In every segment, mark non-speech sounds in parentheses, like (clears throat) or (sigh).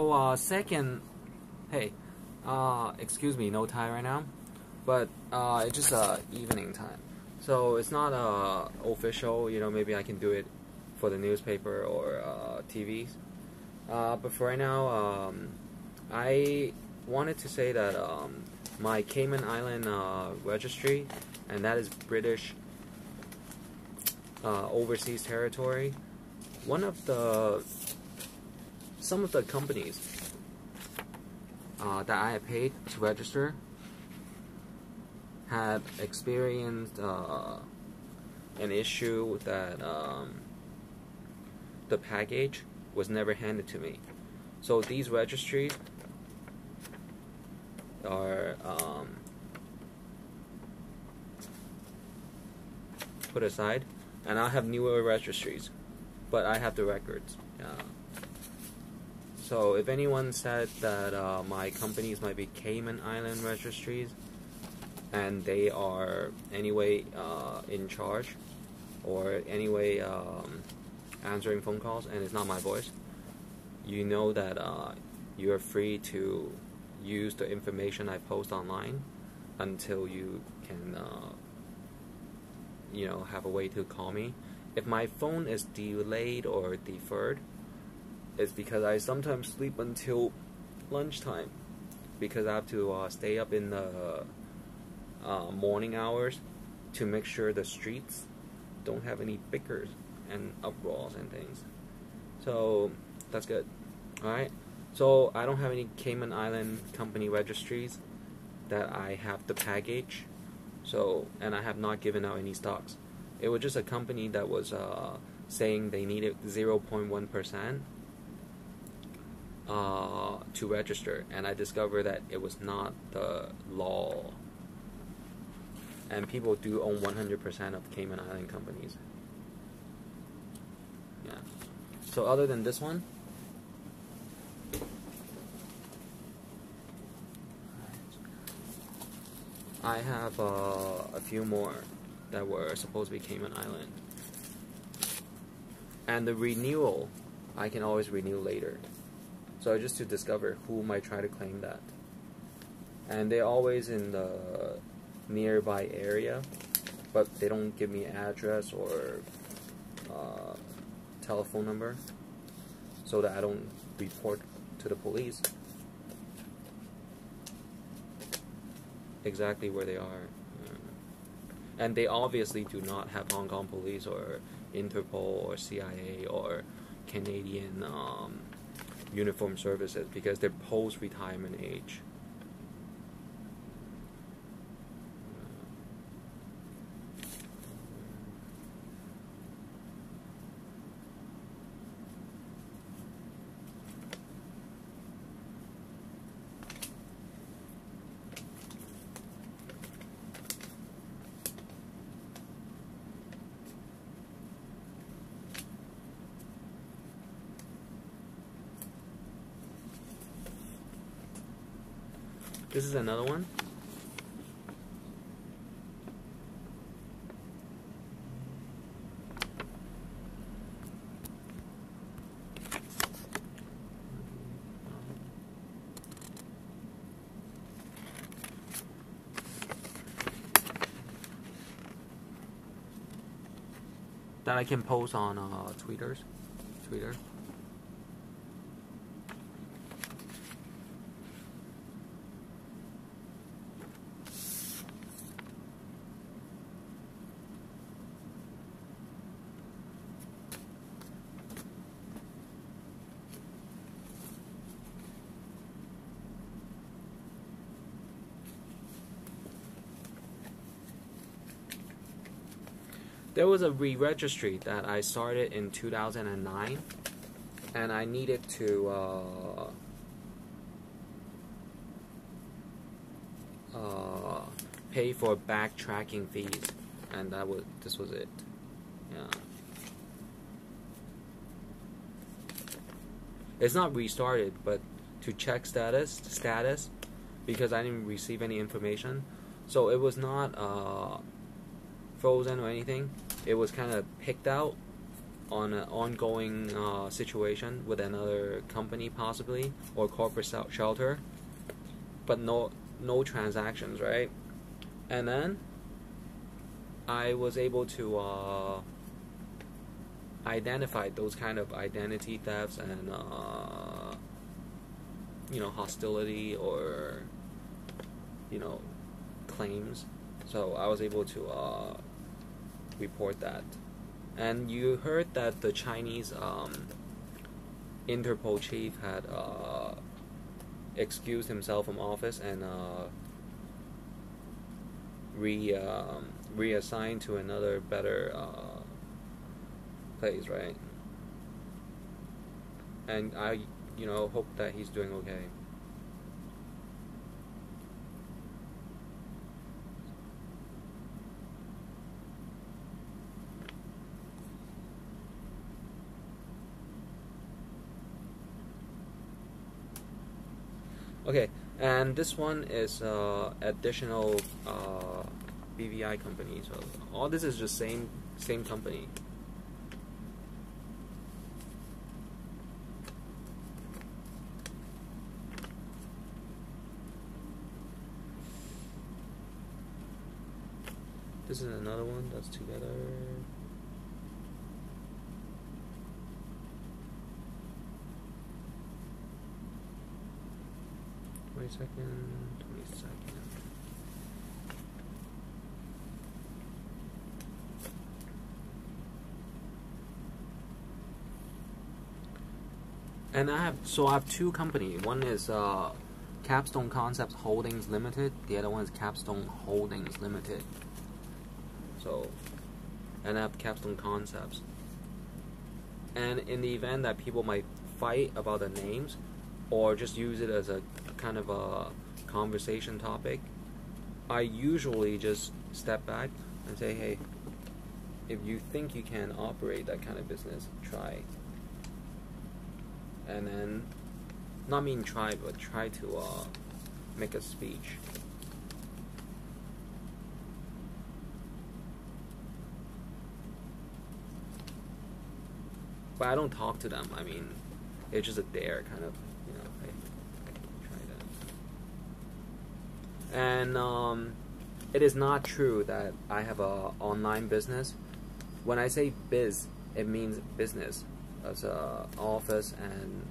So uh, second, hey, uh, excuse me, no tie right now, but uh, it's just uh, evening time, so it's not uh, official. You know, maybe I can do it for the newspaper or uh, TVs. Uh, but for right now, um, I wanted to say that um, my Cayman Island uh, registry, and that is British uh, overseas territory. One of the some of the companies uh, that I paid to register had experienced uh, an issue that um, the package was never handed to me. So these registries are um, put aside, and I have newer registries, but I have the records. Yeah. So if anyone said that uh, my companies might be Cayman Island registries, and they are anyway uh, in charge, or anyway um, answering phone calls, and it's not my voice, you know that uh, you are free to use the information I post online until you can, uh, you know, have a way to call me. If my phone is delayed or deferred, it's because I sometimes sleep until lunchtime because I have to uh, stay up in the uh, morning hours to make sure the streets don't have any bickers and uproars and things. So that's good. Alright? So I don't have any Cayman Island company registries that I have the package. So and I have not given out any stocks. It was just a company that was uh, saying they needed 0.1 percent uh, to register, and I discovered that it was not the law. And people do own 100% of Cayman Island companies. Yeah. So other than this one, I have uh, a few more that were supposed to be Cayman Island. And the renewal, I can always renew later. So I just to discover who might try to claim that. And they're always in the nearby area, but they don't give me address or uh, telephone number so that I don't report to the police exactly where they are. And they obviously do not have Hong Kong police or Interpol or CIA or Canadian um, uniform services because they're post retirement age. This is another one. That I can post on uh, tweeters, Twitter. There was a re-registry that I started in 2009 and I needed to uh, uh, pay for backtracking fees and that was this was it. Yeah. It's not restarted but to check status status because I didn't receive any information. So it was not uh, frozen or anything. It was kind of picked out on an ongoing uh, situation with another company possibly or corporate shelter, but no no transactions, right? And then I was able to uh, identify those kind of identity thefts and uh, you know hostility or you know claims. So I was able to uh, report that. And you heard that the Chinese um, Interpol chief had uh, excused himself from office and uh, re um, reassigned to another better uh, place, right? And I, you know, hope that he's doing okay. Okay, and this one is uh, additional uh, BVI company. So all this is just same same company. This is another one that's together. Second, twenty second. and I have so I have two company. One is uh, Capstone Concepts Holdings Limited. The other one is Capstone Holdings Limited. So, and I have Capstone Concepts. And in the event that people might fight about the names, or just use it as a kind of a conversation topic, I usually just step back and say, hey, if you think you can operate that kind of business, try and then not mean try, but try to uh, make a speech. But I don't talk to them. I mean, it's just a dare kind of, you know. Hey, try that. And um, it is not true that I have a online business. When I say biz, it means business as a office and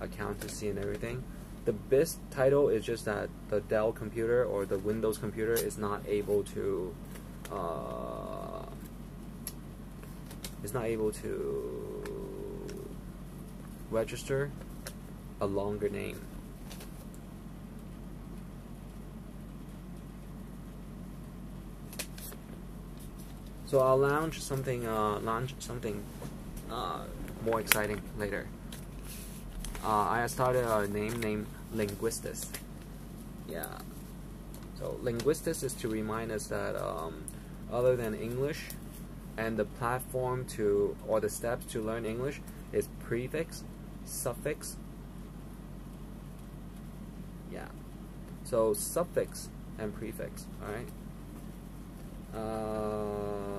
accountancy and everything. The biz title is just that the Dell computer or the Windows computer is not able to uh, is not able to register a longer name. So I'll launch something, uh, launch something uh, more exciting later. Uh, I started a name named Linguistis. Yeah. So Linguistis is to remind us that um, other than English, and the platform to or the steps to learn English is prefix, suffix. Yeah. So suffix and prefix. All right. Uh,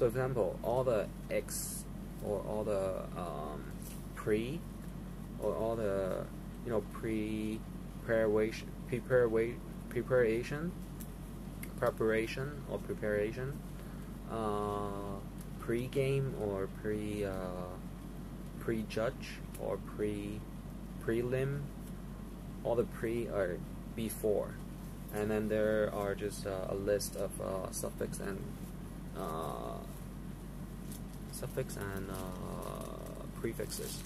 so, for example, all the x or all the um, pre or all the you know pre preparation preparation preparation or preparation uh, pre-game or pre uh, pre-judge or pre prelim all the pre are before. And then there are just uh, a list of uh, suffix and suffix and uh, prefixes.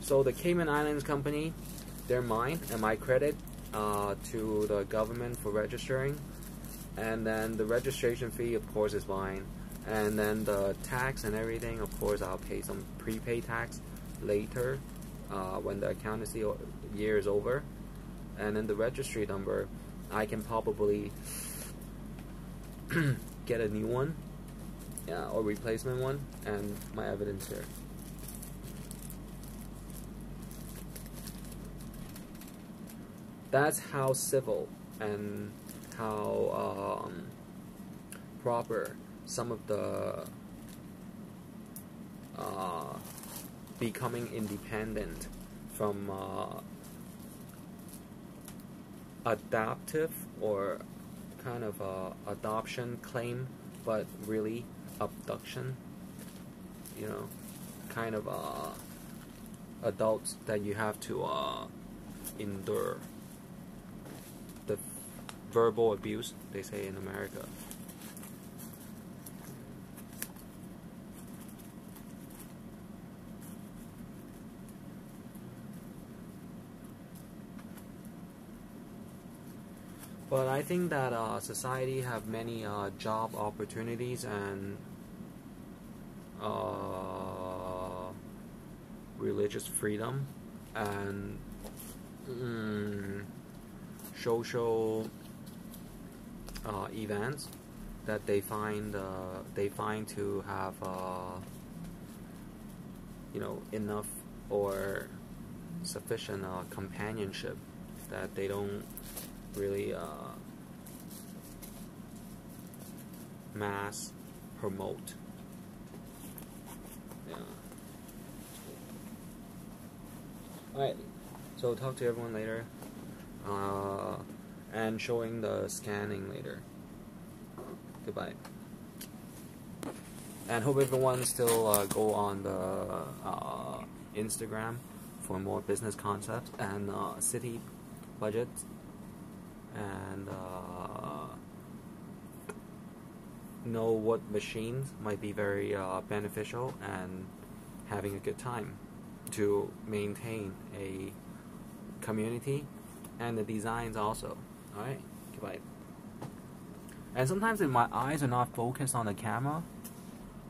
So the Cayman Islands company, they're mine and my credit uh, to the government for registering, and then the registration fee, of course, is mine, and then the tax and everything, of course, I'll pay some prepaid tax later uh, when the accountancy year is over, and then the registry number, I can probably (clears throat) get a new one, yeah, or replacement one, and my evidence here. that's how civil and how um, proper some of the uh, becoming independent from uh, adaptive or kind of uh, adoption claim, but really abduction. You know, kind of uh, adults that you have to uh, endure the verbal abuse they say in America. But I think that uh, society have many uh, job opportunities and uh, religious freedom and mm, social uh, events that they find uh, they find to have uh, you know enough or sufficient companionship that they don't really uh, mass promote. Yeah. Alright, so talk to everyone later. Uh, and showing the scanning later. Goodbye. And hope everyone still uh, go on the uh, Instagram for more business concepts and uh, city budgets and uh, know what machines might be very uh, beneficial and having a good time to maintain a community and the designs also. Alright, goodbye. And sometimes if my eyes are not focused on the camera,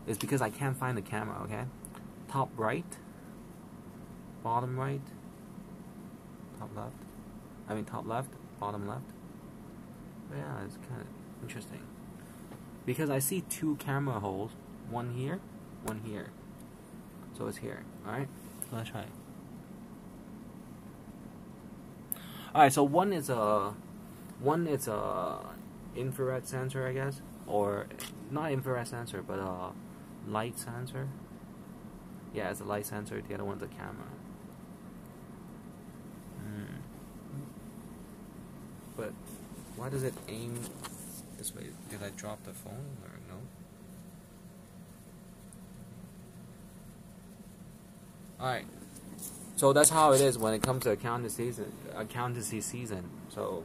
it's because I can't find the camera, okay? Top right, bottom right, top left. I mean top left, bottom left. Yeah, it's kind of interesting. Because I see two camera holes, one here, one here. So it's here, alright? Let's try. Alright, so one is a one is a infrared sensor, I guess, or not infrared sensor, but a light sensor. Yeah, it's a light sensor. The other one's a camera. Mm. But why does it aim this way? Did I drop the phone or no? Alright. So that's how it is when it comes to accountancy season. Accountancy season. So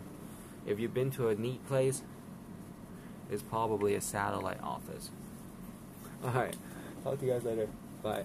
if you've been to a neat place, it's probably a satellite office. Alright. Talk to you guys later. Bye.